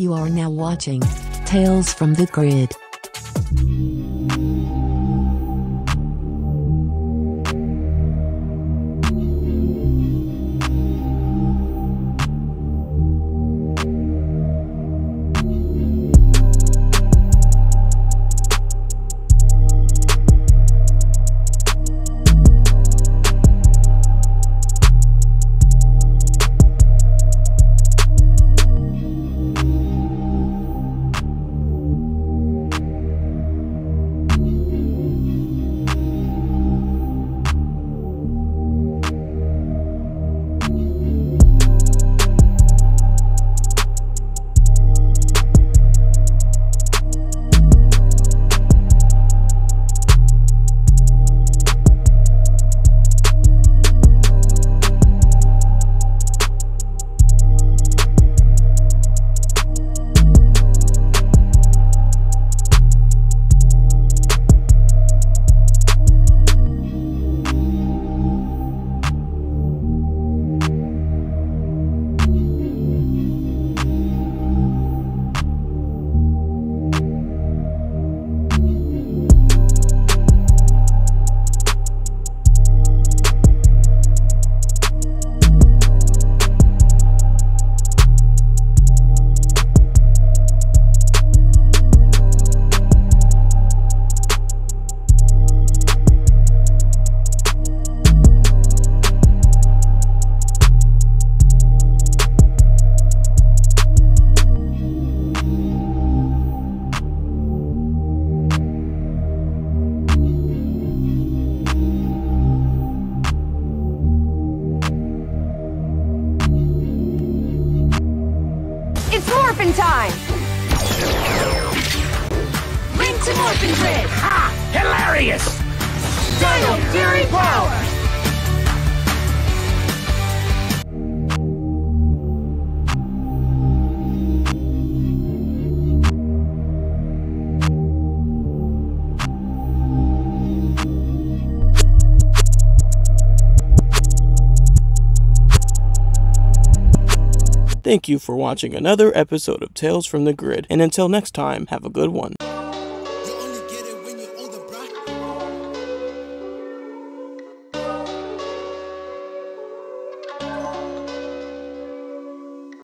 You are now watching Tales from the Grid. Morphin' time! Ring to Morphin Grid! Ha! Hilarious! Dino Fury Power! Thank you for watching another episode of Tales from the Grid, and until next time, have a good one.